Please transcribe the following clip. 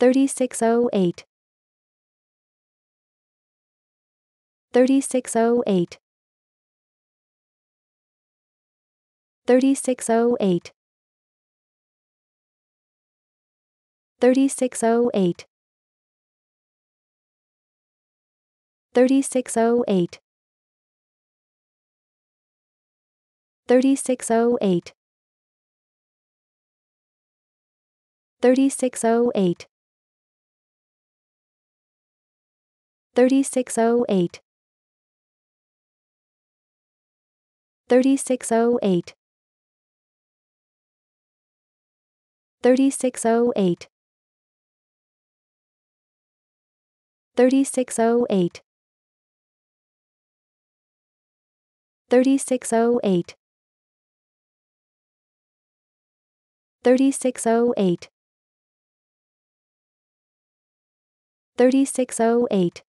3608 3608 3608 3608 3608 3608 3608 3608 3608 3608 3608 3608 3608 3608